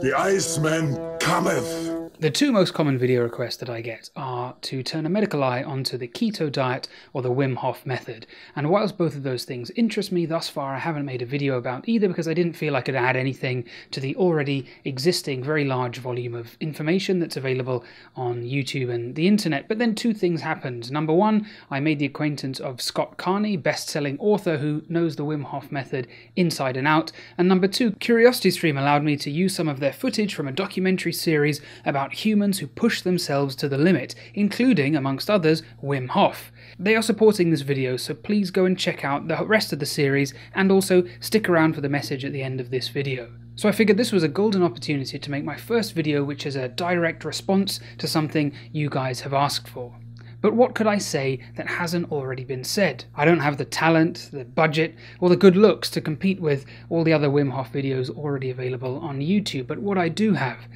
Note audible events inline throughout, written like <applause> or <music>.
The Iceman cometh. The two most common video requests that I get are to turn a medical eye onto the keto diet or the Wim Hof method. And whilst both of those things interest me, thus far I haven't made a video about either because I didn't feel I could add anything to the already existing very large volume of information that's available on YouTube and the internet. But then two things happened. Number one, I made the acquaintance of Scott Carney, best-selling author who knows the Wim Hof method inside and out. And number two, CuriosityStream allowed me to use some of their footage from a documentary series about about humans who push themselves to the limit, including, amongst others, Wim Hof. They are supporting this video, so please go and check out the rest of the series and also stick around for the message at the end of this video. So I figured this was a golden opportunity to make my first video which is a direct response to something you guys have asked for. But what could I say that hasn't already been said? I don't have the talent, the budget, or the good looks to compete with all the other Wim Hof videos already available on YouTube, but what I do have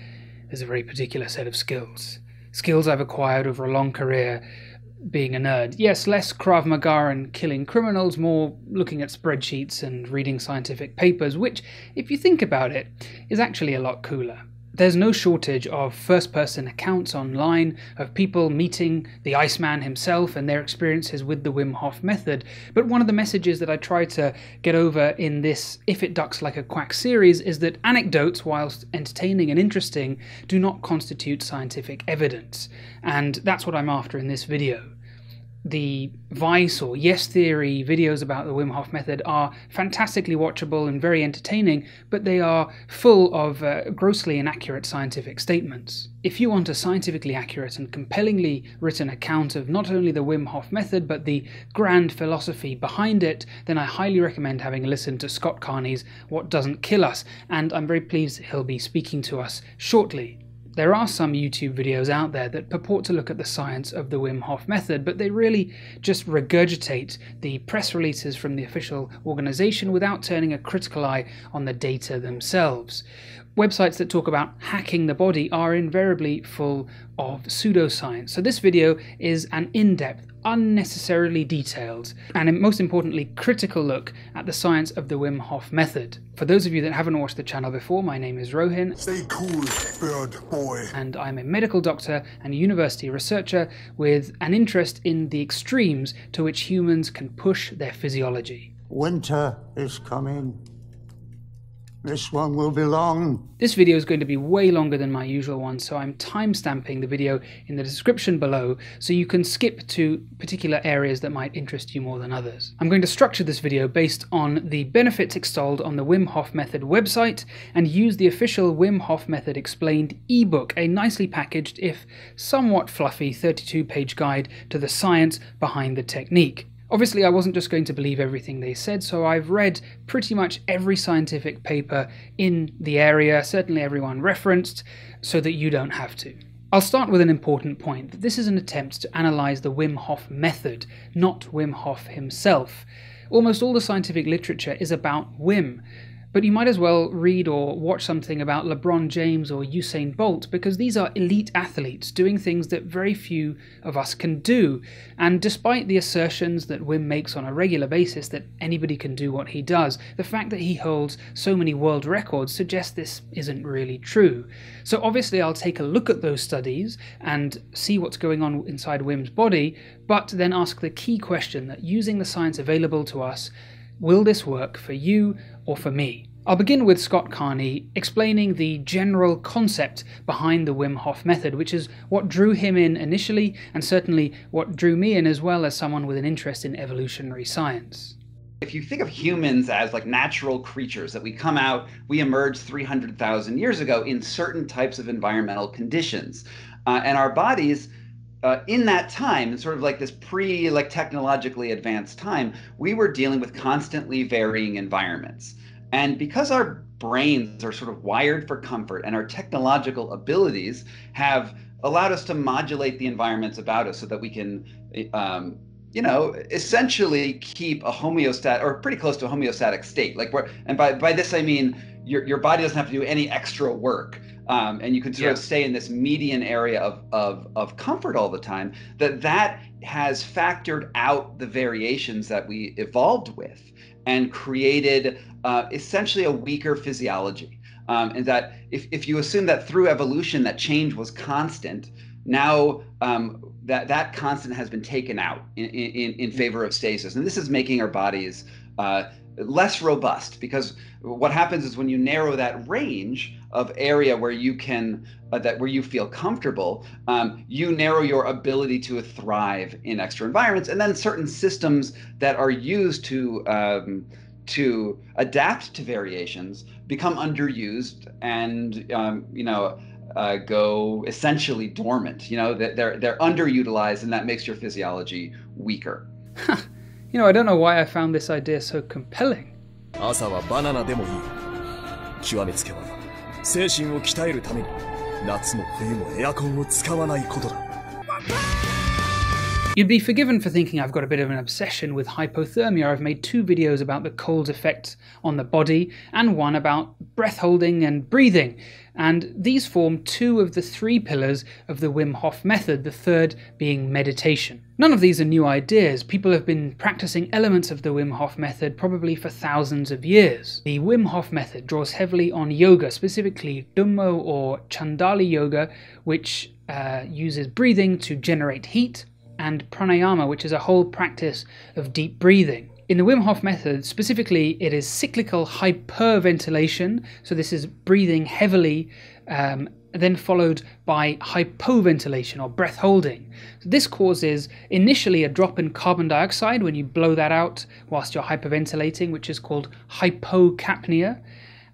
is a very particular set of skills. Skills I've acquired over a long career being a nerd. Yes, less Krav Maga and killing criminals, more looking at spreadsheets and reading scientific papers, which, if you think about it, is actually a lot cooler. There's no shortage of first person accounts online of people meeting the Iceman himself and their experiences with the Wim Hof method. But one of the messages that I try to get over in this If It Ducks Like a Quack series is that anecdotes, whilst entertaining and interesting, do not constitute scientific evidence. And that's what I'm after in this video the Vice or Yes Theory videos about the Wim Hof method are fantastically watchable and very entertaining, but they are full of uh, grossly inaccurate scientific statements. If you want a scientifically accurate and compellingly written account of not only the Wim Hof method but the grand philosophy behind it, then I highly recommend having a listen to Scott Carney's What Doesn't Kill Us, and I'm very pleased he'll be speaking to us shortly. There are some YouTube videos out there that purport to look at the science of the Wim Hof method, but they really just regurgitate the press releases from the official organization without turning a critical eye on the data themselves. Websites that talk about hacking the body are invariably full of pseudoscience. So this video is an in-depth unnecessarily detailed, and most importantly, critical look at the science of the Wim Hof method. For those of you that haven't watched the channel before, my name is Rohin. Stay cool, bird boy. And I'm a medical doctor and university researcher with an interest in the extremes to which humans can push their physiology. Winter is coming. This one will be long. This video is going to be way longer than my usual one, so I'm timestamping the video in the description below so you can skip to particular areas that might interest you more than others. I'm going to structure this video based on the benefits extolled on the Wim Hof Method website and use the official Wim Hof Method Explained ebook, a nicely packaged, if somewhat fluffy, 32 page guide to the science behind the technique. Obviously, I wasn't just going to believe everything they said, so I've read pretty much every scientific paper in the area, certainly everyone referenced, so that you don't have to. I'll start with an important point that this is an attempt to analyse the Wim Hof method, not Wim Hof himself. Almost all the scientific literature is about Wim, but you might as well read or watch something about LeBron James or Usain Bolt because these are elite athletes doing things that very few of us can do. And despite the assertions that Wim makes on a regular basis that anybody can do what he does, the fact that he holds so many world records suggests this isn't really true. So obviously, I'll take a look at those studies and see what's going on inside Wim's body, but then ask the key question that using the science available to us, Will this work for you or for me? I'll begin with Scott Carney explaining the general concept behind the Wim Hof method, which is what drew him in initially, and certainly what drew me in as well as someone with an interest in evolutionary science. If you think of humans as like natural creatures, that we come out, we emerged 300,000 years ago in certain types of environmental conditions. Uh, and our bodies uh, in that time, sort of like this pre like technologically advanced time, we were dealing with constantly varying environments. And because our brains are sort of wired for comfort and our technological abilities have allowed us to modulate the environments about us so that we can um, you know, essentially keep a homeostatic or pretty close to a homeostatic state. Like, we're, and by, by this I mean your, your body doesn't have to do any extra work um, and you can sort yeah. of stay in this median area of, of, of comfort all the time, that that has factored out the variations that we evolved with and created uh, essentially a weaker physiology. Um, and that if, if you assume that through evolution that change was constant, now um, that that constant has been taken out in, in, in favor of stasis. And this is making our bodies uh, less robust because what happens is when you narrow that range of area where you can uh, that where you feel comfortable um, you narrow your ability to thrive in extra environments. And then certain systems that are used to um, to adapt to variations become underused and um, you know uh, go essentially dormant. You know they're they're underutilized and that makes your physiology weaker you know i don't know why i found this idea so compelling 朝はバナナでもいい極めつけは精神を鍛えるために夏も冬もエアコンを使わないことだ You'd be forgiven for thinking I've got a bit of an obsession with hypothermia. I've made two videos about the cold's effect on the body and one about breath holding and breathing. And these form two of the three pillars of the Wim Hof method, the third being meditation. None of these are new ideas. People have been practicing elements of the Wim Hof method probably for thousands of years. The Wim Hof method draws heavily on yoga, specifically Tummo or Chandali yoga, which uh, uses breathing to generate heat and pranayama, which is a whole practice of deep breathing. In the Wim Hof method, specifically, it is cyclical hyperventilation, so this is breathing heavily, um, then followed by hypoventilation or breath holding. So this causes initially a drop in carbon dioxide when you blow that out whilst you're hyperventilating, which is called hypocapnia,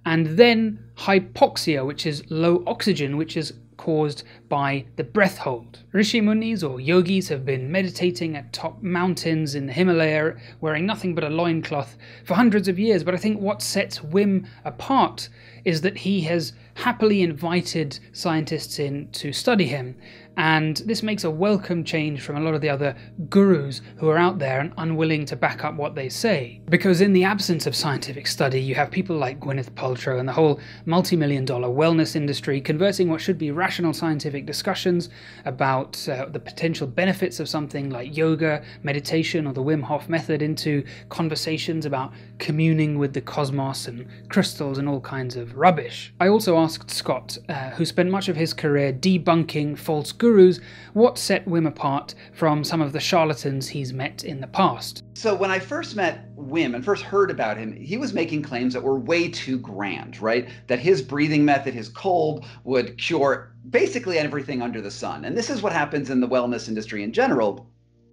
and then hypoxia, which is low oxygen, which is caused by the breath hold. Rishi munis or yogis have been meditating at top mountains in the Himalaya wearing nothing but a loincloth for hundreds of years, but I think what sets Wim apart is that he has happily invited scientists in to study him and this makes a welcome change from a lot of the other gurus who are out there and unwilling to back up what they say. Because in the absence of scientific study, you have people like Gwyneth Paltrow and the whole multi million dollar wellness industry converting what should be rational scientific discussions about uh, the potential benefits of something like yoga, meditation, or the Wim Hof method into conversations about communing with the cosmos and crystals and all kinds of rubbish. I also asked Scott, uh, who spent much of his career debunking false gurus, what set Wim apart from some of the charlatans he's met in the past? So when I first met Wim and first heard about him, he was making claims that were way too grand, right? That his breathing method, his cold, would cure basically everything under the sun. And this is what happens in the wellness industry in general.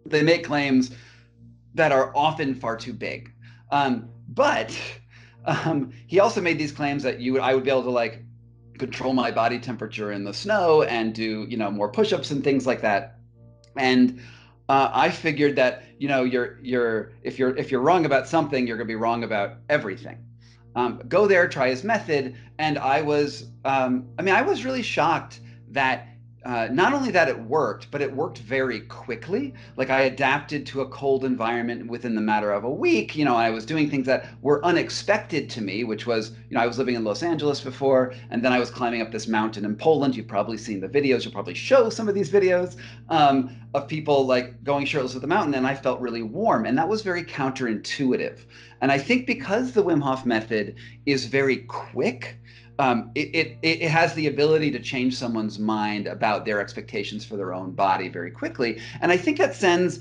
They make claims that are often far too big. Um, but <laughs> um, he also made these claims that you I would be able to like control my body temperature in the snow and do you know more push-ups and things like that and uh, i figured that you know you're you're if you're if you're wrong about something you're going to be wrong about everything um, go there try his method and i was um, i mean i was really shocked that uh, not only that it worked, but it worked very quickly. Like I adapted to a cold environment within the matter of a week. You know, I was doing things that were unexpected to me, which was, you know, I was living in Los Angeles before, and then I was climbing up this mountain in Poland. You've probably seen the videos. You'll probably show some of these videos um, of people like going shirtless up the mountain, and I felt really warm, and that was very counterintuitive. And I think because the Wim Hof method is very quick um, it, it, it has the ability to change someone's mind about their expectations for their own body very quickly. And I think that sends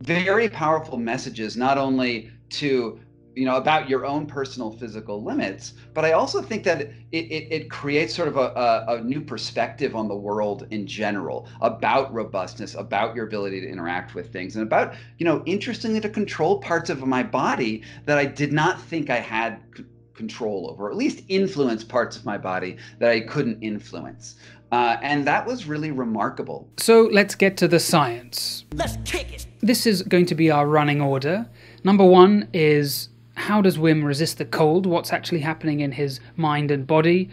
very powerful messages, not only to you know about your own personal physical limits but i also think that it, it, it creates sort of a, a, a, new perspective on the world in general about robustness about your ability to interact with things and about you know interestingly to control parts of my body that i did not think i had control over, or at least influence parts of my body that I couldn't influence. Uh, and that was really remarkable. So let's get to the science. Let's kick it. This is going to be our running order. Number one is how does Wim resist the cold? What's actually happening in his mind and body?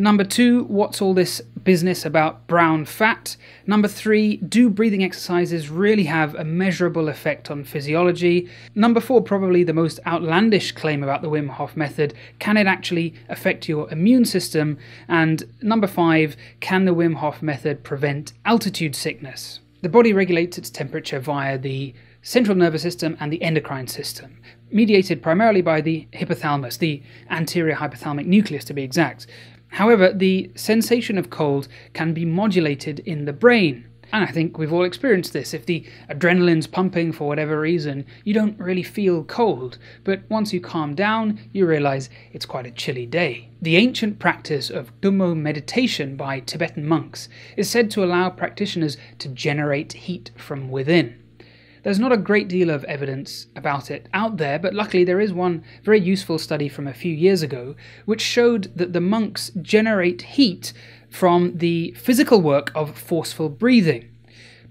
Number two, what's all this business about brown fat? Number three, do breathing exercises really have a measurable effect on physiology? Number four, probably the most outlandish claim about the Wim Hof method can it actually affect your immune system? And number five, can the Wim Hof method prevent altitude sickness? The body regulates its temperature via the central nervous system and the endocrine system, mediated primarily by the hypothalamus, the anterior hypothalamic nucleus to be exact. However, the sensation of cold can be modulated in the brain. And I think we've all experienced this. If the adrenaline's pumping for whatever reason, you don't really feel cold. But once you calm down, you realize it's quite a chilly day. The ancient practice of Tummo meditation by Tibetan monks is said to allow practitioners to generate heat from within. There's not a great deal of evidence about it out there, but luckily there is one very useful study from a few years ago which showed that the monks generate heat from the physical work of forceful breathing.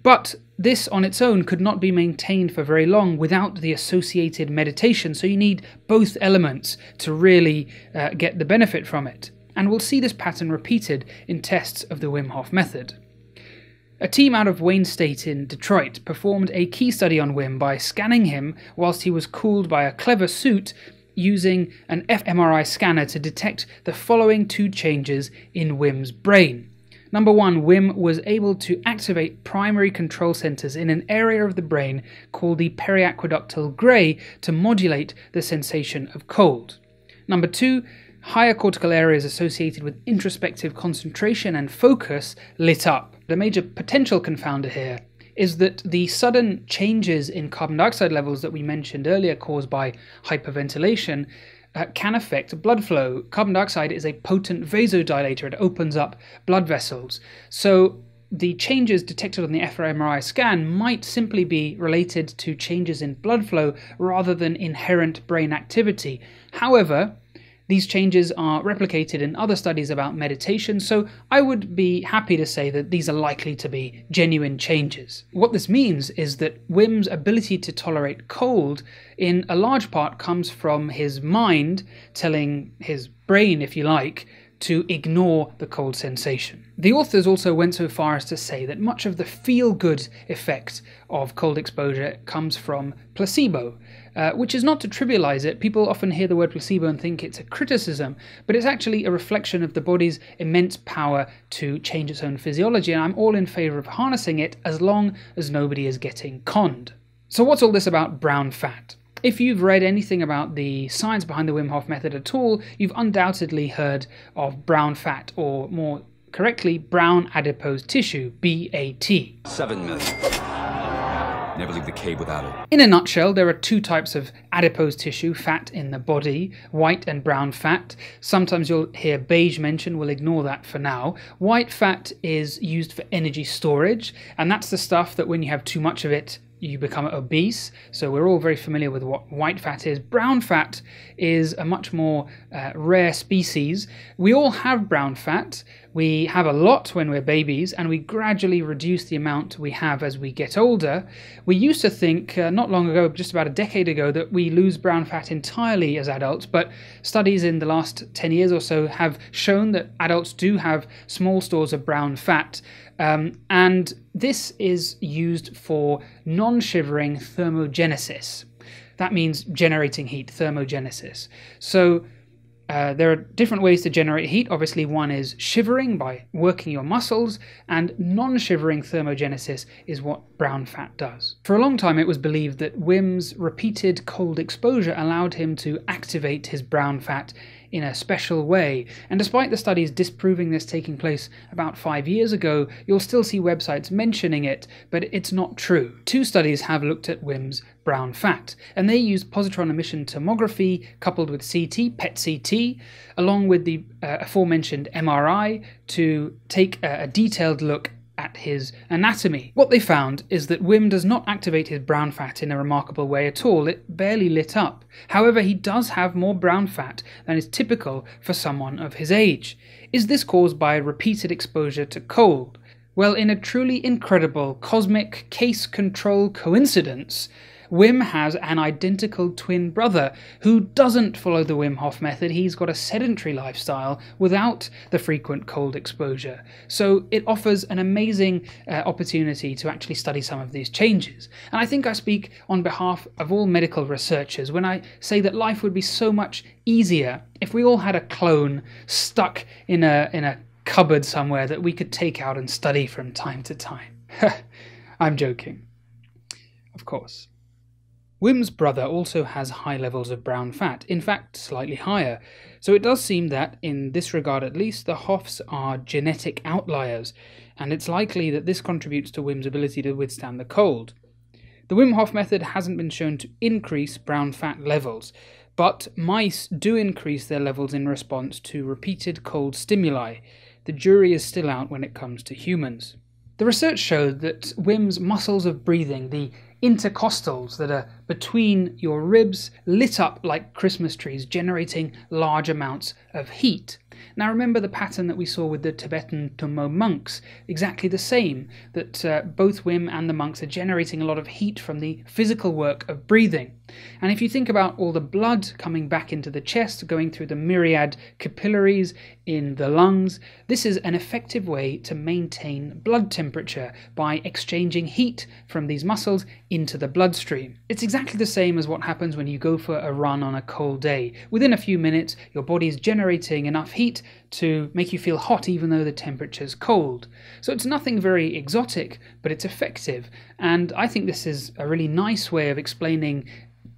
But this on its own could not be maintained for very long without the associated meditation, so you need both elements to really uh, get the benefit from it. And we'll see this pattern repeated in tests of the Wim Hof method. A team out of Wayne State in Detroit performed a key study on Wim by scanning him whilst he was cooled by a clever suit using an fMRI scanner to detect the following two changes in Wim's brain. Number one, Wim was able to activate primary control centers in an area of the brain called the periaqueductal gray to modulate the sensation of cold. Number two, higher cortical areas associated with introspective concentration and focus lit up. The major potential confounder here is that the sudden changes in carbon dioxide levels that we mentioned earlier caused by hyperventilation uh, can affect blood flow. Carbon dioxide is a potent vasodilator, it opens up blood vessels. So the changes detected on the fMRI scan might simply be related to changes in blood flow rather than inherent brain activity. However, these changes are replicated in other studies about meditation, so I would be happy to say that these are likely to be genuine changes. What this means is that Wim's ability to tolerate cold, in a large part, comes from his mind telling his brain, if you like, to ignore the cold sensation. The authors also went so far as to say that much of the feel good effect of cold exposure comes from placebo, uh, which is not to trivialize it. People often hear the word placebo and think it's a criticism, but it's actually a reflection of the body's immense power to change its own physiology, and I'm all in favor of harnessing it as long as nobody is getting conned. So, what's all this about brown fat? If you've read anything about the science behind the Wim Hof method at all, you've undoubtedly heard of brown fat, or more correctly, brown adipose tissue, BAT. Seven million. Never leave the cave without it. In a nutshell, there are two types of adipose tissue, fat in the body, white and brown fat. Sometimes you'll hear beige mentioned, we'll ignore that for now. White fat is used for energy storage, and that's the stuff that when you have too much of it, you become obese. So we're all very familiar with what white fat is. Brown fat is a much more uh, rare species. We all have brown fat. We have a lot when we're babies, and we gradually reduce the amount we have as we get older. We used to think uh, not long ago, just about a decade ago, that we lose brown fat entirely as adults, but studies in the last 10 years or so have shown that adults do have small stores of brown fat. Um, and this is used for non shivering thermogenesis. That means generating heat, thermogenesis. So uh, there are different ways to generate heat. Obviously, one is shivering by working your muscles, and non shivering thermogenesis is what brown fat does. For a long time, it was believed that Wim's repeated cold exposure allowed him to activate his brown fat in a special way. And despite the studies disproving this taking place about five years ago, you'll still see websites mentioning it, but it's not true. Two studies have looked at Wim's brown fat, and they use positron emission tomography coupled with CT, PET CT, along with the uh, aforementioned MRI to take a, a detailed look at his anatomy. What they found is that Wim does not activate his brown fat in a remarkable way at all, it barely lit up. However, he does have more brown fat than is typical for someone of his age. Is this caused by repeated exposure to cold? Well, in a truly incredible cosmic case control coincidence, Wim has an identical twin brother who doesn't follow the Wim Hof method. He's got a sedentary lifestyle without the frequent cold exposure. So it offers an amazing uh, opportunity to actually study some of these changes. And I think I speak on behalf of all medical researchers when I say that life would be so much easier if we all had a clone stuck in a in a cupboard somewhere that we could take out and study from time to time. <laughs> I'm joking. Of course. Wim's brother also has high levels of brown fat, in fact, slightly higher. So it does seem that, in this regard at least, the Hofs are genetic outliers, and it's likely that this contributes to Wim's ability to withstand the cold. The Wim Hof method hasn't been shown to increase brown fat levels, but mice do increase their levels in response to repeated cold stimuli. The jury is still out when it comes to humans. The research showed that Wim's muscles of breathing, the intercostals that are between your ribs, lit up like Christmas trees, generating large amounts of heat. Now remember the pattern that we saw with the Tibetan Tummo monks, exactly the same, that uh, both Wim and the monks are generating a lot of heat from the physical work of breathing. And if you think about all the blood coming back into the chest, going through the myriad capillaries in the lungs, this is an effective way to maintain blood temperature by exchanging heat from these muscles into the bloodstream. It's exactly the same as what happens when you go for a run on a cold day. Within a few minutes, your body is generating enough heat to make you feel hot even though the temperature's cold. So it's nothing very exotic, but it's effective. And I think this is a really nice way of explaining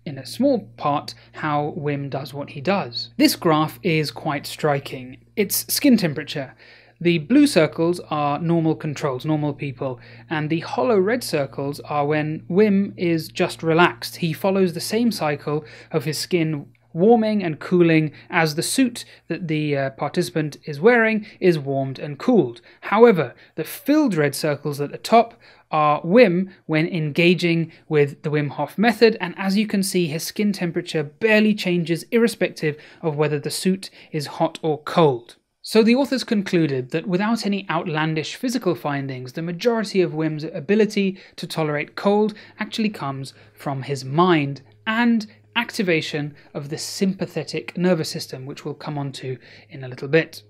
in a small part how Wim does what he does. This graph is quite striking. It's skin temperature. The blue circles are normal controls, normal people, and the hollow red circles are when Wim is just relaxed. He follows the same cycle of his skin warming and cooling as the suit that the uh, participant is wearing is warmed and cooled. However, the filled red circles at the top are Wim when engaging with the Wim Hof method, and as you can see, his skin temperature barely changes irrespective of whether the suit is hot or cold. So the authors concluded that without any outlandish physical findings, the majority of Wim's ability to tolerate cold actually comes from his mind and activation of the sympathetic nervous system, which we'll come on to in a little bit.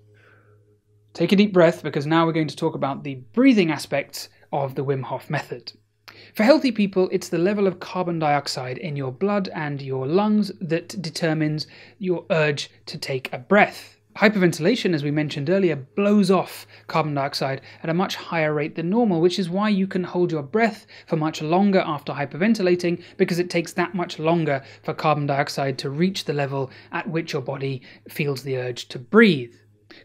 Take a deep breath because now we're going to talk about the breathing aspects of the Wim Hof method. For healthy people, it's the level of carbon dioxide in your blood and your lungs that determines your urge to take a breath. Hyperventilation, as we mentioned earlier, blows off carbon dioxide at a much higher rate than normal, which is why you can hold your breath for much longer after hyperventilating, because it takes that much longer for carbon dioxide to reach the level at which your body feels the urge to breathe.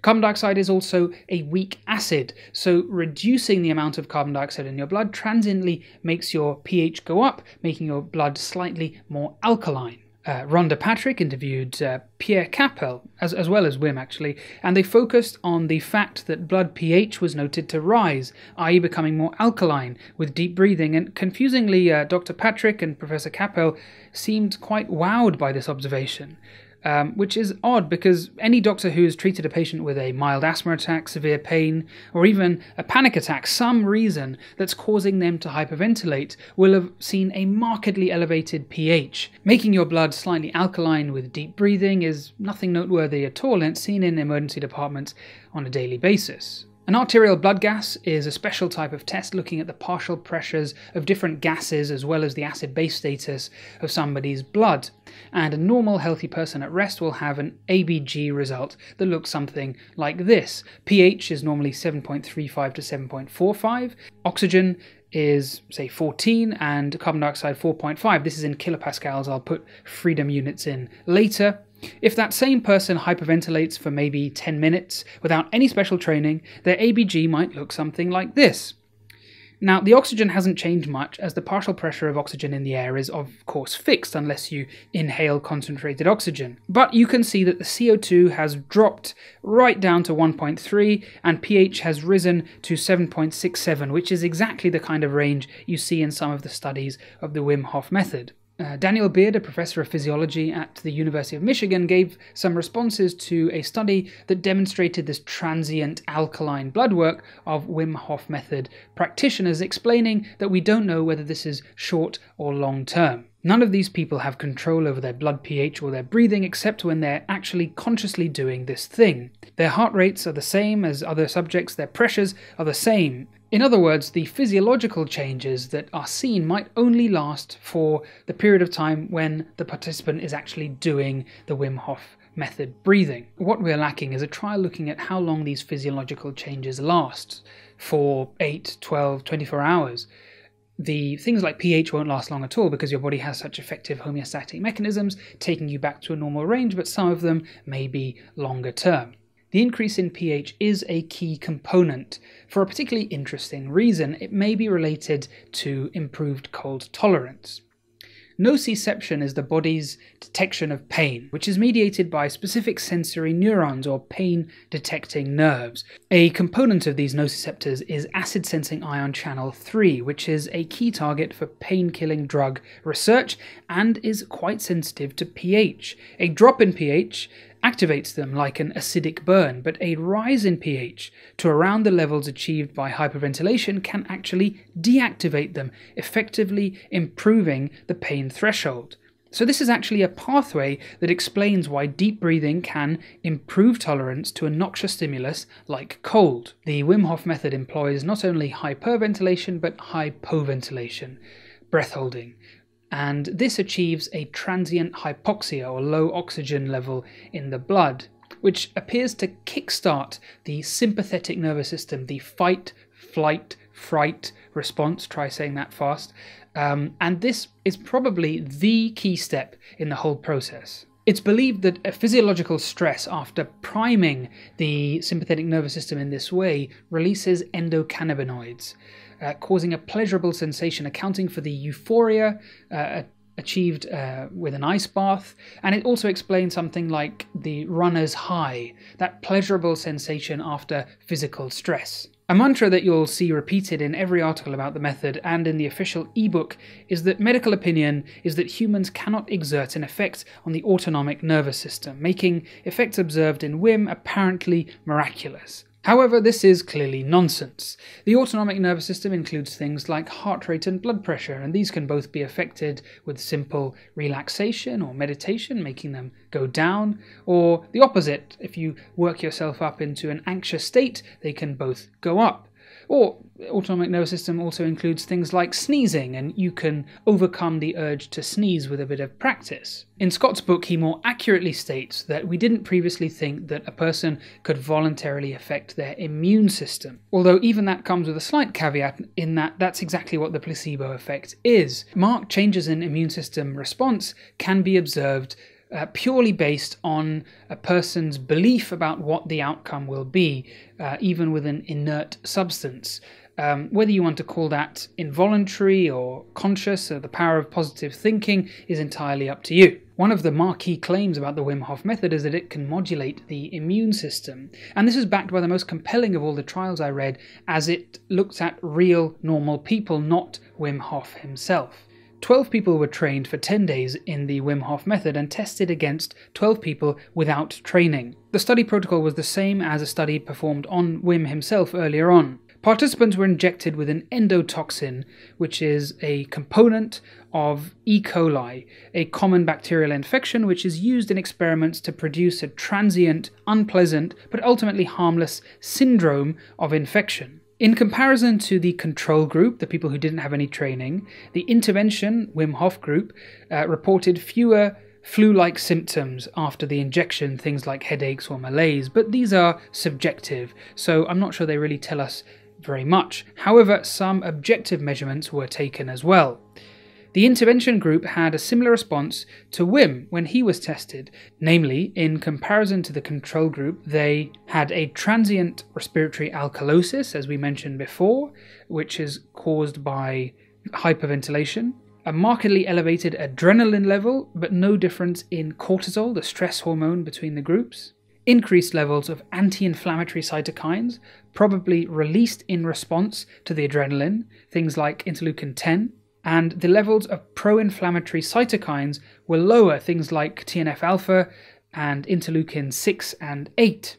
Carbon dioxide is also a weak acid, so reducing the amount of carbon dioxide in your blood transiently makes your pH go up, making your blood slightly more alkaline. Uh, Rhonda Patrick interviewed uh, Pierre Capel, as, as well as Wim actually, and they focused on the fact that blood pH was noted to rise, i.e., becoming more alkaline with deep breathing. And confusingly, uh, Dr. Patrick and Professor Capel seemed quite wowed by this observation um, which is odd because any doctor who has treated a patient with a mild asthma attack, severe pain, or even a panic attack, some reason that's causing them to hyperventilate, will have seen a markedly elevated pH. Making your blood slightly alkaline with deep breathing is nothing noteworthy at all, and it's seen in emergency departments on a daily basis. An arterial blood gas is a special type of test looking at the partial pressures of different gases as well as the acid base status of somebody's blood. And a normal healthy person at rest will have an ABG result that looks something like this. pH is normally 7.35 to 7.45. Oxygen is say 14 and carbon dioxide 4.5. This is in kilopascals. I'll put freedom units in later. If that same person hyperventilates for maybe 10 minutes without any special training, their ABG might look something like this. Now, the oxygen hasn't changed much as the partial pressure of oxygen in the air is, of course, fixed unless you inhale concentrated oxygen. But you can see that the CO2 has dropped right down to 1.3 and pH has risen to 7.67, which is exactly the kind of range you see in some of the studies of the Wim Hof method. Uh, Daniel Beard, a professor of physiology at the University of Michigan, gave some responses to a study that demonstrated this transient alkaline blood work of Wim Hof method practitioners, explaining that we don't know whether this is short or long term. None of these people have control over their blood pH or their breathing except when they're actually consciously doing this thing. Their heart rates are the same as other subjects, their pressures are the same, in other words, the physiological changes that are seen might only last for the period of time when the participant is actually doing the Wim Hof method breathing. What we're lacking is a trial looking at how long these physiological changes last for 8, 12, 24 hours. the things like pH won't last long at all because your body has such effective homeostatic mechanisms taking you back to a normal range, but some of them may be longer term. The increase in pH is a key component. For a particularly interesting reason, it may be related to improved cold tolerance. Nociception is the body's detection of pain, which is mediated by specific sensory neurons or pain detecting nerves. A component of these nociceptors is acid sensing ion channel 3, which is a key target for pain killing drug research and is quite sensitive to pH. A drop in pH activates them like an acidic burn, but a rise in pH to around the levels achieved by hyperventilation can actually deactivate them, effectively improving the pain threshold. So, this is actually a pathway that explains why deep breathing can improve tolerance to a noxious stimulus like cold. The Wim Hof method employs not only hyperventilation but hypoventilation, breath holding, and this achieves a transient hypoxia or low oxygen level in the blood, which appears to kickstart the sympathetic nervous system, the fight, flight, fright response. Try saying that fast. Um, and this is probably the key step in the whole process. It's believed that a physiological stress after priming the sympathetic nervous system in this way releases endocannabinoids, uh, causing a pleasurable sensation, accounting for the euphoria uh, achieved uh, with an ice bath. And it also explains something like the runner's high, that pleasurable sensation after physical stress. A mantra that you'll see repeated in every article about the method and in the official ebook is that medical opinion is that humans cannot exert an effect on the autonomic nervous system, making effects observed in WIM apparently miraculous. However, this is clearly nonsense. The autonomic nervous system includes things like heart rate and blood pressure, and these can both be affected with simple relaxation or meditation, making them go down, or the opposite. If you work yourself up into an anxious state, they can both go up. Or autonomic nervous system also includes things like sneezing, and you can overcome the urge to sneeze with a bit of practice. In Scott's book, he more accurately states that we didn't previously think that a person could voluntarily affect their immune system. Although even that comes with a slight caveat in that that's exactly what the placebo effect is. Marked changes in immune system response can be observed uh, purely based on a person's belief about what the outcome will be, uh, even with an inert substance. Um, whether you want to call that involuntary or conscious, or the power of positive thinking, is entirely up to you. One of the marquee claims about the Wim Hof method is that it can modulate the immune system. And this is backed by the most compelling of all the trials I read, as it looked at real, normal people, not Wim Hof himself. 12 people were trained for 10 days in the Wim Hof method and tested against 12 people without training. The study protocol was the same as a study performed on Wim himself earlier on. Participants were injected with an endotoxin, which is a component of E. coli, a common bacterial infection which is used in experiments to produce a transient, unpleasant, but ultimately harmless syndrome of infection. In comparison to the control group, the people who didn't have any training, the intervention Wim Hof group uh, reported fewer flu like symptoms after the injection, things like headaches or malaise, but these are subjective, so I'm not sure they really tell us very much. However, some objective measurements were taken as well. The intervention group had a similar response to Wim when he was tested. Namely, in comparison to the control group, they had a transient respiratory alkalosis, as we mentioned before, which is caused by hyperventilation, a markedly elevated adrenaline level, but no difference in cortisol, the stress hormone between the groups, increased levels of anti inflammatory cytokines, probably released in response to the adrenaline, things like interleukin 10, and the levels of pro inflammatory cytokines were lower, things like TNF alpha and interleukin 6 and 8.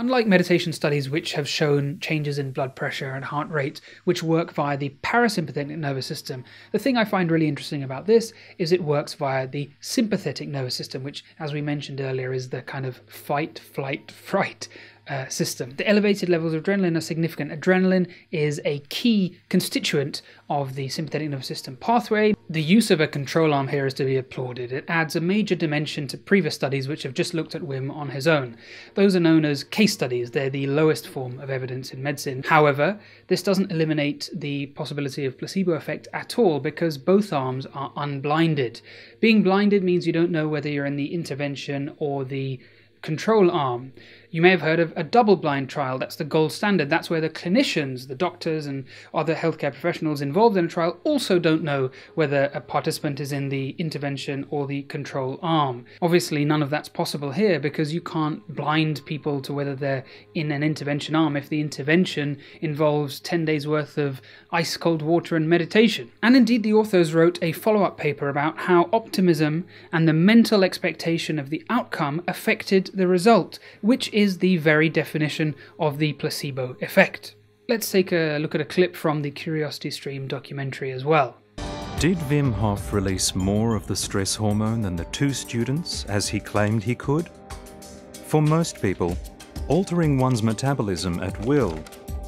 Unlike meditation studies which have shown changes in blood pressure and heart rate which work via the parasympathetic nervous system, the thing I find really interesting about this is it works via the sympathetic nervous system, which, as we mentioned earlier, is the kind of fight, flight, <laughs> fright uh, system. The elevated levels of adrenaline are significant. Adrenaline is a key constituent of the sympathetic nervous system pathway. The use of a control arm here is to be applauded. It adds a major dimension to previous studies which have just looked at Wim on his own. Those are known as case studies, they're the lowest form of evidence in medicine. However, this doesn't eliminate the possibility of placebo effect at all because both arms are unblinded. Being blinded means you don't know whether you're in the intervention or the control arm. You may have heard of a double blind trial. That's the gold standard. That's where the clinicians, the doctors, and other healthcare professionals involved in a trial also don't know whether a participant is in the intervention or the control arm. Obviously, none of that's possible here because you can't blind people to whether they're in an intervention arm if the intervention involves 10 days worth of ice cold water and meditation. And indeed, the authors wrote a follow up paper about how optimism and the mental expectation of the outcome affected the result, which is the very definition of the placebo effect. Let's take a look at a clip from the Curiosity Stream documentary as well. Did Wim Hof release more of the stress hormone than the two students, as he claimed he could? For most people, altering one's metabolism at will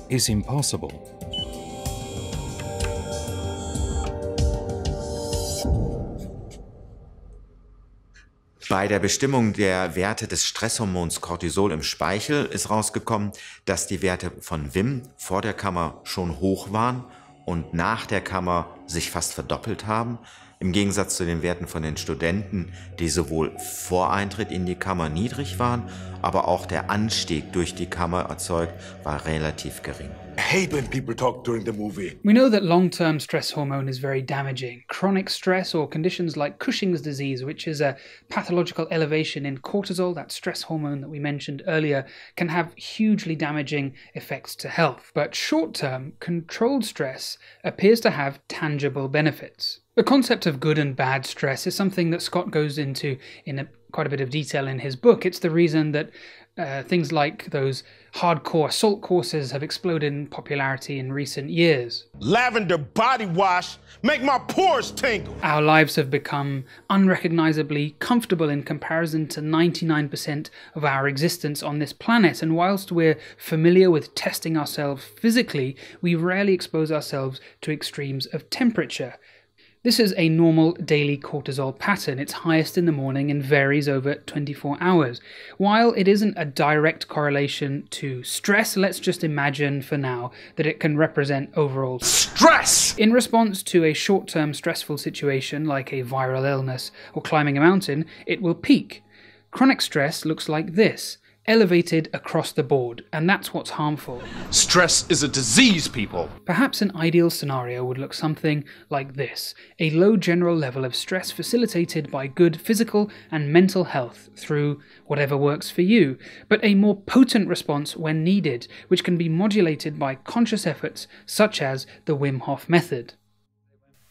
is impossible. Bei der Bestimmung der Werte des Stresshormons Cortisol im Speichel ist rausgekommen, dass die Werte von Wim vor der Kammer schon hoch waren und nach der Kammer sich fast verdoppelt haben. Im Gegensatz zu den Werten von den Studenten, die sowohl vor Eintritt in die Kammer niedrig waren, aber auch der Anstieg durch die Kammer erzeugt, war relativ gering. I hate when people talk during the movie. We know that long term stress hormone is very damaging. Chronic stress or conditions like Cushing's disease, which is a pathological elevation in cortisol, that stress hormone that we mentioned earlier, can have hugely damaging effects to health. But short term, controlled stress appears to have tangible benefits. The concept of good and bad stress is something that Scott goes into in a, quite a bit of detail in his book. It's the reason that uh, things like those hardcore assault courses have exploded in popularity in recent years. Lavender body wash make my pores tingle. Our lives have become unrecognizably comfortable in comparison to 99% of our existence on this planet, and whilst we're familiar with testing ourselves physically, we rarely expose ourselves to extremes of temperature. This is a normal daily cortisol pattern. It's highest in the morning and varies over 24 hours. While it isn't a direct correlation to stress, let's just imagine for now that it can represent overall Stress! in response to a short term stressful situation like a viral illness or climbing a mountain, it will peak. Chronic stress looks like this elevated across the board, and that's what's harmful. Stress is a disease, people. Perhaps an ideal scenario would look something like this a low general level of stress facilitated by good physical and mental health through whatever works for you, but a more potent response when needed, which can be modulated by conscious efforts such as the Wim Hof method.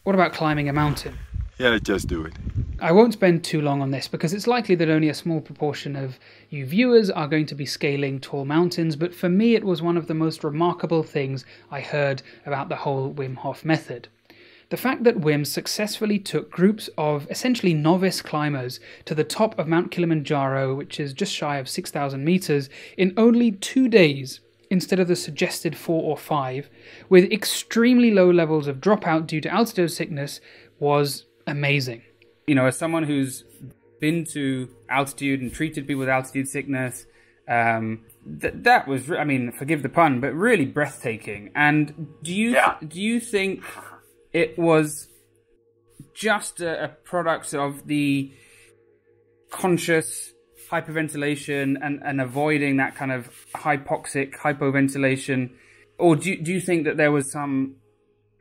What about climbing a mountain? Yeah, just do it. I won't spend too long on this because it's likely that only a small proportion of you viewers are going to be scaling tall mountains, but for me it was one of the most remarkable things I heard about the whole Wim Hof method. The fact that Wim successfully took groups of essentially novice climbers to the top of Mount Kilimanjaro, which is just shy of 6,000 meters, in only two days instead of the suggested four or five, with extremely low levels of dropout due to altitude sickness, was amazing. you know, as someone who's been to altitude and treated people with altitude sickness, um, th- that was, I mean, forgive the pun, but really breathtaking. And do you Yeah. do you think it was just a, a product of the conscious hyperventilation and, and avoiding that kind of hypoxic hypoventilation, or do you, do you think that there was some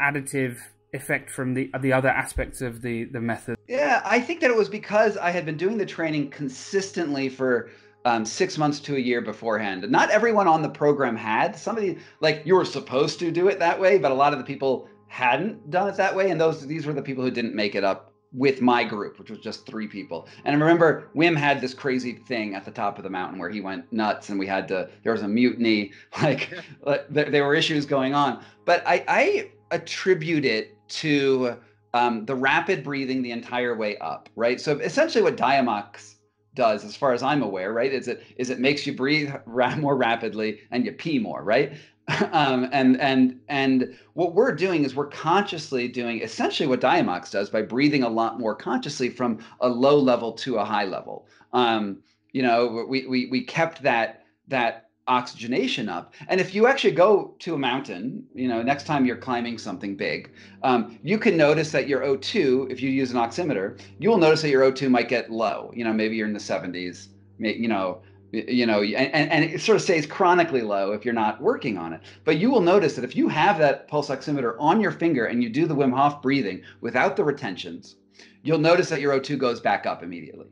additive effect from the the other aspects of the the method? Yeah, I think that it was because I had been doing the training consistently for um, six months to a year beforehand. Not everyone on the program had. Somebody like you were supposed to do it that way, but a lot of the people hadn't done it that way, and those these were the people who didn't make it up with my group, which was just three people. And I remember Wim had this crazy thing at the top of the mountain where he went nuts, and we had to. There was a mutiny, <laughs> like, like there, there were issues going on. But I, I attribute it to um, the rapid breathing the entire way up, right? So essentially, what Diamox does, as far as I'm aware, right? Is it is it makes you breathe <laughs> ra- more rapidly and you pee more, right? <laughs> um, and and and what we're doing is we're consciously doing essentially what Diamox does by breathing a lot more consciously from a low level to a high level. Um, you know, we we we kept that that oxygenation up. And if you actually go to a mountain, you know, next time you're climbing something big, um, you can notice that your O2, if you use an oximeter, you will notice that your O2 might get low. You know, maybe you're in the 70s, you know, you know, and, and it sort of stays chronically low if you're not working on it. But you will notice that if you have that pulse oximeter on your finger and you do the Wim Hof breathing without the retentions, you'll notice that your O2 goes back up immediately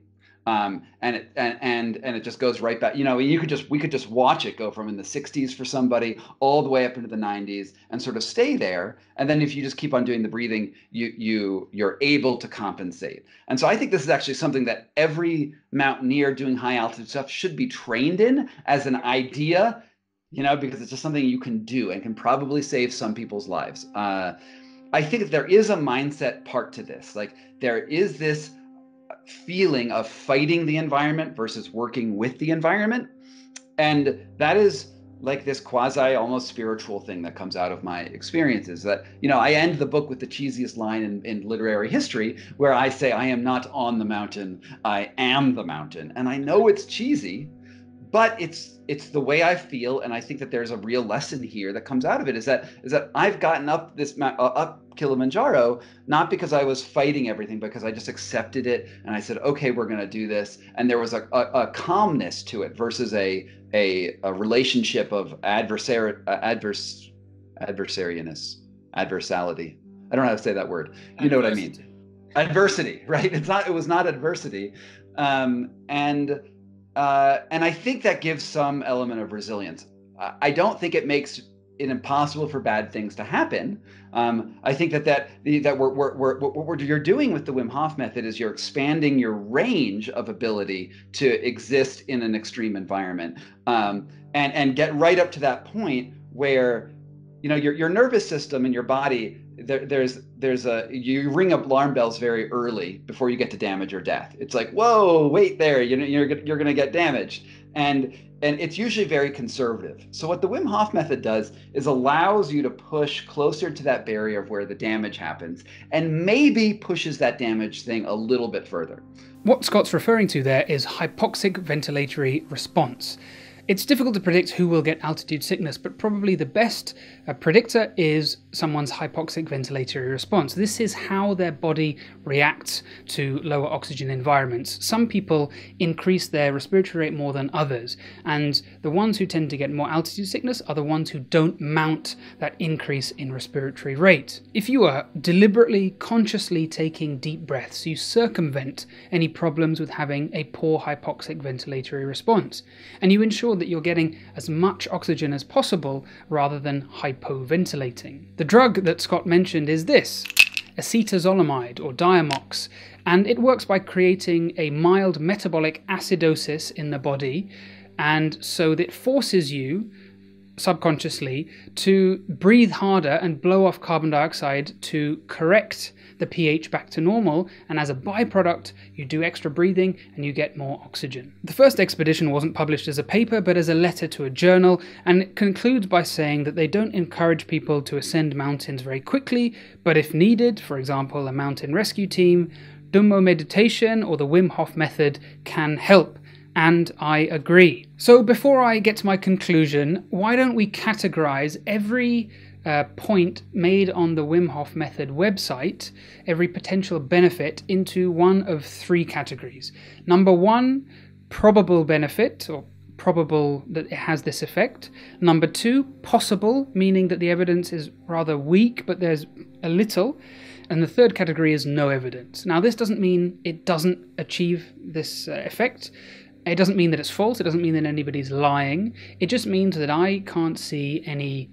um, and it and, and and it just goes right back. You know, you could just we could just watch it go from in the 60s for somebody all the way up into the 90s and sort of stay there. And then if you just keep on doing the breathing, you you you're able to compensate. And so I think this is actually something that every mountaineer doing high altitude stuff should be trained in as an idea. You know, because it's just something you can do and can probably save some people's lives. Uh, I think there is a mindset part to this. Like there is this feeling of fighting the environment versus working with the environment. And that is like this quasi almost spiritual thing that comes out of my experiences that you know i end the book with the cheesiest line in, in literary history where i say i am not on the mountain i am the mountain and i know it's cheesy but it's it's the way I feel, and I think that there's a real lesson here that comes out of it. Is that is that I've gotten up this uh, up Kilimanjaro not because I was fighting everything, because I just accepted it and I said, okay, we're going to do this, and there was a, a, a, calmness to it versus a a, a relationship of adversary uh, adverse adversarianess adversality. I don't know how to say that word. You know what I mean? Adversity, <laughs> right? It's not. It was not adversity, um, and uh, and I think that gives some element of resilience. I don't think it makes it impossible for bad things to happen. Um, I think that that that we're, we're, we're, what we're, you're doing with the Wim Hof method is you're expanding your range of ability to exist in an extreme environment, um, and and get right up to that point where, you know, your your nervous system and your body there, there's there's a you ring alarm bells very early before you get to damage or death. It's like whoa, wait there, you know you're you're to get damaged, and and it's usually very conservative. So what the Wim Hof method does is allows you to push closer to that barrier of where the damage happens, and maybe pushes that damage thing a little bit further. What Scott's referring to there is hypoxic ventilatory response. It's difficult to predict who will get altitude sickness, but probably the best uh, predictor is someone's hypoxic ventilatory response. This is how their body reacts to lower oxygen environments. Some people increase their respiratory rate more than others, and the ones who tend to get more altitude sickness are the ones who don't mount that increase in respiratory rate. If you are deliberately, consciously taking deep breaths, you circumvent any problems with having a poor hypoxic ventilatory response, and you ensure that you're getting as much oxygen as possible rather than hypoventilating. The drug that Scott mentioned is this acetazolamide or Diamox, and it works by creating a mild metabolic acidosis in the body, and so that forces you subconsciously to breathe harder and blow off carbon dioxide to correct the pH back to normal, and as a byproduct, you do extra breathing and you get more oxygen. The first expedition wasn't published as a paper, but as a letter to a journal, and it concludes by saying that they don't encourage people to ascend mountains very quickly, but if needed, for example, a mountain rescue team, Tummo meditation or the Wim Hof method can help and I agree. So, before I get to my conclusion, why don't we categorize every uh, point made on the Wim Hof Method website every potential benefit into one of three categories. Number one, probable benefit or probable that it has this effect. Number two, possible, meaning that the evidence is rather weak, but there's a little. And the third category is no evidence. Now, this doesn't mean it doesn't achieve this uh, effect. It doesn't mean that it's false. It doesn't mean that anybody's lying. It just means that I can't see any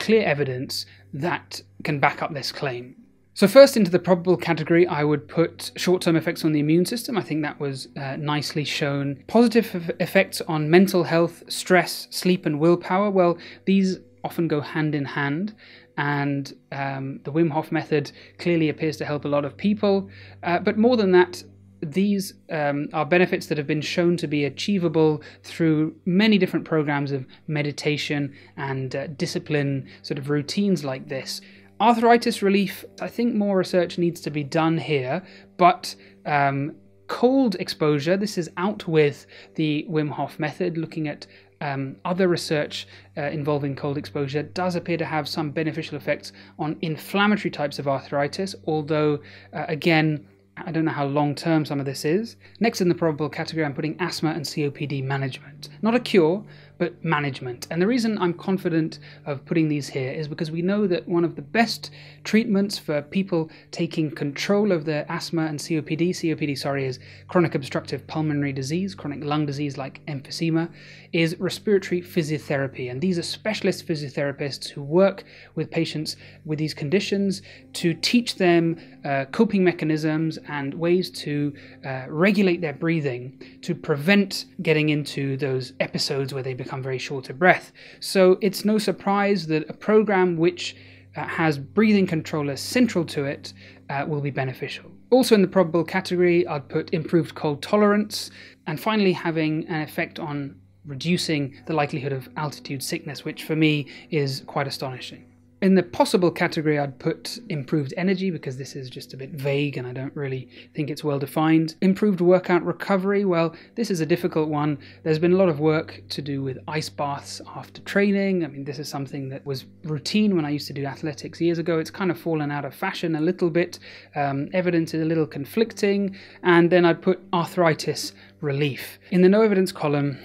clear evidence that can back up this claim. So, first into the probable category, I would put short term effects on the immune system. I think that was uh, nicely shown. Positive effects on mental health, stress, sleep, and willpower. Well, these often go hand in hand, and um, the Wim Hof method clearly appears to help a lot of people. Uh, but more than that, these um, are benefits that have been shown to be achievable through many different programs of meditation and uh, discipline sort of routines like this. Arthritis relief, I think more research needs to be done here, but um, cold exposure, this is out with the Wim Hof method, looking at um, other research uh, involving cold exposure does appear to have some beneficial effects on inflammatory types of arthritis, although, uh, again, I don't know how long term some of this is. Next in the probable category, I'm putting asthma and COPD management. Not a cure, but management. And the reason I'm confident of putting these here is because we know that one of the best treatments for people taking control of their asthma and COPD, COPD, sorry, is chronic obstructive pulmonary disease, chronic lung disease like emphysema, is respiratory physiotherapy. And these are specialist physiotherapists who work with patients with these conditions to teach them uh, coping mechanisms and ways to uh, regulate their breathing to prevent getting into those episodes where they become very short of breath. So it's no surprise that a program which uh, has breathing controllers central to it uh, will be beneficial. Also, in the probable category, I'd put improved cold tolerance and finally having an effect on reducing the likelihood of altitude sickness, which for me is quite astonishing. In the possible category, I'd put improved energy because this is just a bit vague and I don't really think it's well defined. Improved workout recovery, well, this is a difficult one. There's been a lot of work to do with ice baths after training. I mean, this is something that was routine when I used to do athletics years ago. It's kind of fallen out of fashion a little bit. Um, evidence is a little conflicting. And then I'd put arthritis relief. In the no evidence column,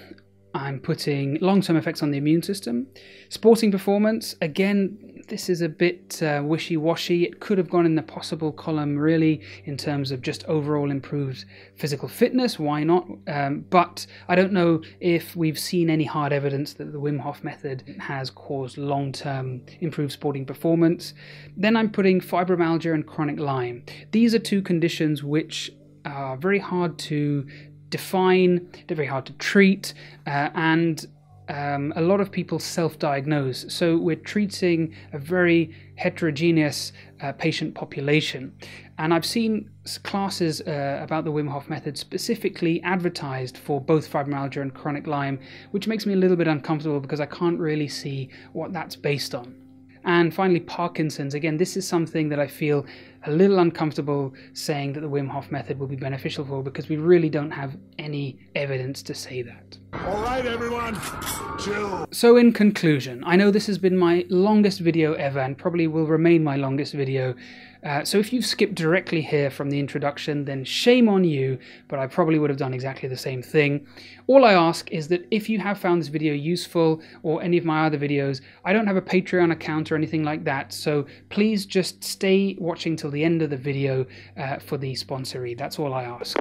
I'm putting long term effects on the immune system. Sporting performance, again, this is a bit uh, wishy washy. It could have gone in the possible column, really, in terms of just overall improved physical fitness. Why not? Um, but I don't know if we've seen any hard evidence that the Wim Hof method has caused long term improved sporting performance. Then I'm putting fibromyalgia and chronic Lyme. These are two conditions which are very hard to define, they're very hard to treat, uh, and um, a lot of people self diagnose. So we're treating a very heterogeneous uh, patient population. And I've seen classes uh, about the Wim Hof method specifically advertised for both fibromyalgia and chronic Lyme, which makes me a little bit uncomfortable because I can't really see what that's based on. And finally, Parkinson's. Again, this is something that I feel a little uncomfortable saying that the Wim Hof method will be beneficial for because we really don't have any evidence to say that. All right, everyone, chill. So, in conclusion, I know this has been my longest video ever and probably will remain my longest video. Uh, so if you've skipped directly here from the introduction, then shame on you, but I probably would have done exactly the same thing. All I ask is that if you have found this video useful or any of my other videos, I don't have a Patreon account or anything like that, so please just stay watching till the end of the video uh, for the sponsoree. That's all I ask.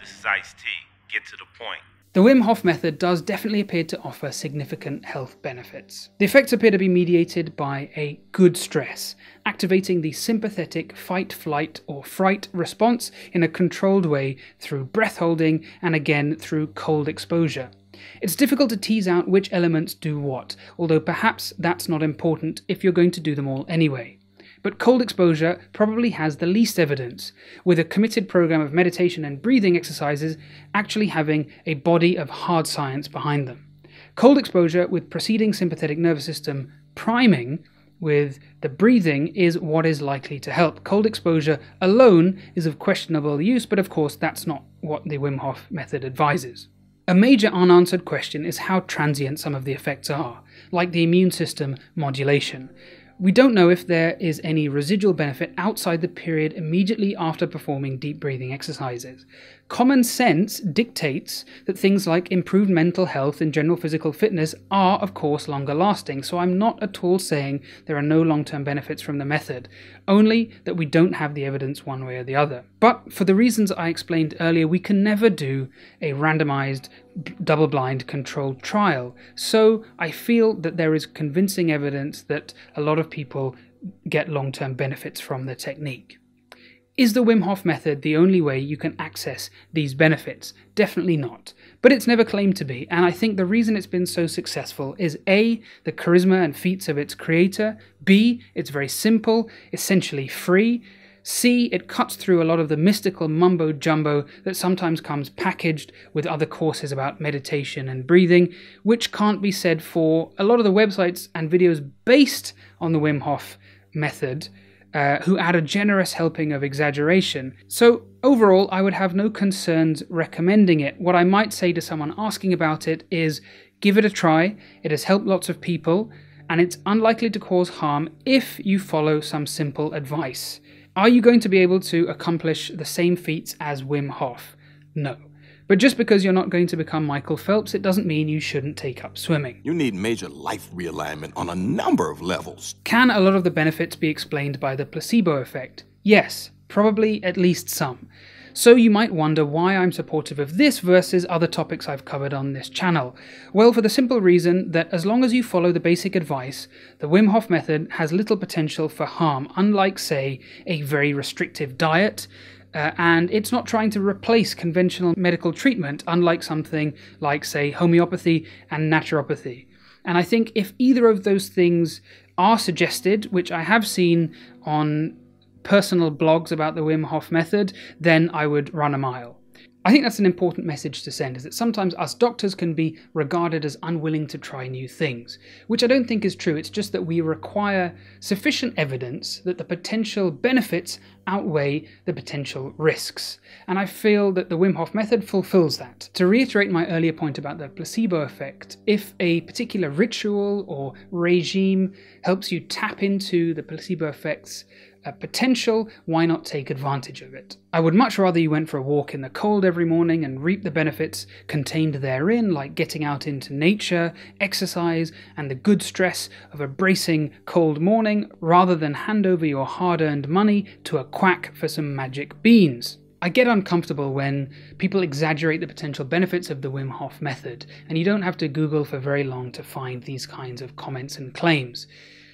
This is Ice T. Get to the point. The Wim Hof method does definitely appear to offer significant health benefits. The effects appear to be mediated by a good stress, activating the sympathetic fight, flight, or fright response in a controlled way through breath holding and again through cold exposure. It's difficult to tease out which elements do what, although perhaps that's not important if you're going to do them all anyway but cold exposure probably has the least evidence, with a committed program of meditation and breathing exercises actually having a body of hard science behind them. Cold exposure with preceding sympathetic nervous system priming with the breathing is what is likely to help. Cold exposure alone is of questionable use, but of course that's not what the Wim Hof method advises. A major unanswered question is how transient some of the effects are, like the immune system modulation. We don't know if there is any residual benefit outside the period immediately after performing deep breathing exercises. Common sense dictates that things like improved mental health and general physical fitness are, of course, longer lasting, so I'm not at all saying there are no long term benefits from the method, only that we don't have the evidence one way or the other. But for the reasons I explained earlier, we can never do a randomized, double blind controlled trial, so I feel that there is convincing evidence that a lot of people get long term benefits from the technique. Is the Wim Hof method the only way you can access these benefits? Definitely not. But it's never claimed to be, and I think the reason it's been so successful is A, the charisma and feats of its creator, B, it's very simple, essentially free, C, it cuts through a lot of the mystical mumbo jumbo that sometimes comes packaged with other courses about meditation and breathing, which can't be said for a lot of the websites and videos based on the Wim Hof method. Uh, who add a generous helping of exaggeration. So, overall, I would have no concerns recommending it. What I might say to someone asking about it is give it a try. It has helped lots of people, and it's unlikely to cause harm if you follow some simple advice. Are you going to be able to accomplish the same feats as Wim Hof? No. But just because you're not going to become Michael Phelps, it doesn't mean you shouldn't take up swimming. You need major life realignment on a number of levels. Can a lot of the benefits be explained by the placebo effect? Yes, probably at least some. So you might wonder why I'm supportive of this versus other topics I've covered on this channel. Well, for the simple reason that as long as you follow the basic advice, the Wim Hof method has little potential for harm, unlike, say, a very restrictive diet, uh, and it's not trying to replace conventional medical treatment, unlike something like, say, homeopathy and naturopathy. And I think if either of those things are suggested, which I have seen on personal blogs about the Wim Hof method, then I would run a mile. I think that's an important message to send is that sometimes us doctors can be regarded as unwilling to try new things, which I don't think is true. It's just that we require sufficient evidence that the potential benefits outweigh the potential risks. And I feel that the Wim Hof method fulfills that. To reiterate my earlier point about the placebo effect, if a particular ritual or regime helps you tap into the placebo effect's a potential, why not take advantage of it? I would much rather you went for a walk in the cold every morning and reap the benefits contained therein, like getting out into nature, exercise, and the good stress of a bracing cold morning, rather than hand over your hard earned money to a quack for some magic beans. I get uncomfortable when people exaggerate the potential benefits of the Wim Hof method, and you don't have to Google for very long to find these kinds of comments and claims.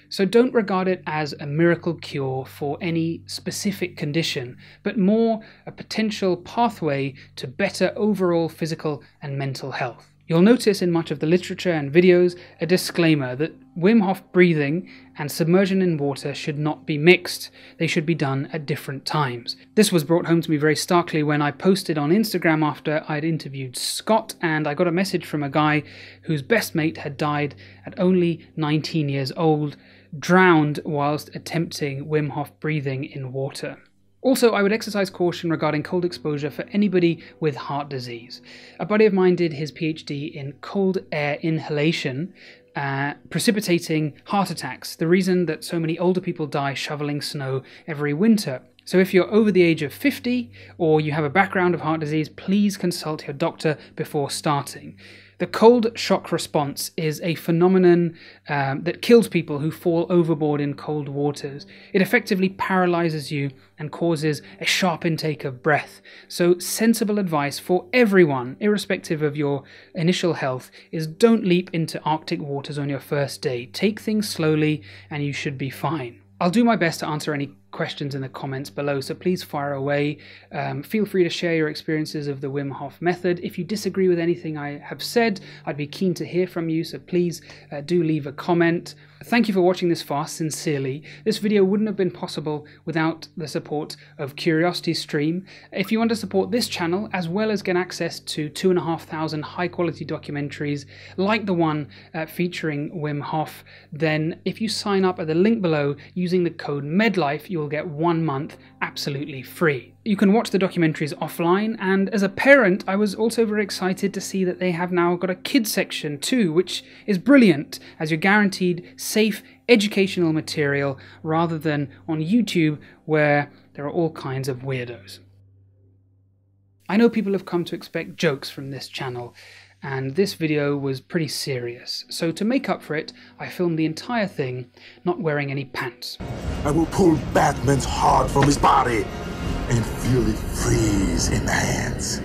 So don't regard it as a miracle cure for any specific condition, but more a potential pathway to better overall physical and mental health. You'll notice in much of the literature and videos a disclaimer that Wim Hof breathing and submersion in water should not be mixed. They should be done at different times. This was brought home to me very starkly when I posted on Instagram after I'd interviewed Scott, and I got a message from a guy whose best mate had died at only 19 years old drowned whilst attempting Wim Hof breathing in water. Also, I would exercise caution regarding cold exposure for anybody with heart disease. A buddy of mine did his PhD in cold air inhalation, uh, precipitating heart attacks, the reason that so many older people die shoveling snow every winter. So, if you're over the age of 50 or you have a background of heart disease, please consult your doctor before starting. The cold shock response is a phenomenon um, that kills people who fall overboard in cold waters. It effectively paralyzes you and causes a sharp intake of breath. So, sensible advice for everyone, irrespective of your initial health, is don't leap into Arctic waters on your first day. Take things slowly, and you should be fine. I'll do my best to answer any questions in the comments below, so please fire away. Um, feel free to share your experiences of the Wim Hof method. If you disagree with anything I have said, I'd be keen to hear from you, so please uh, do leave a comment. Thank you for watching this far, sincerely. This video wouldn't have been possible without the support of Curiosity Stream. If you want to support this channel, as well as get access to 2,500 high quality documentaries like the one uh, featuring Wim Hof, then if you sign up at the link below using the code MEDLIFE, you'll get one month absolutely free. You can watch the documentaries offline, and as a parent, I was also very excited to see that they have now got a kids section too, which is brilliant, as you're guaranteed safe educational material rather than on YouTube where there are all kinds of weirdos. I know people have come to expect jokes from this channel, and this video was pretty serious, so to make up for it, I filmed the entire thing not wearing any pants. I will pull Batman's heart from his body and feel it freeze in the hands.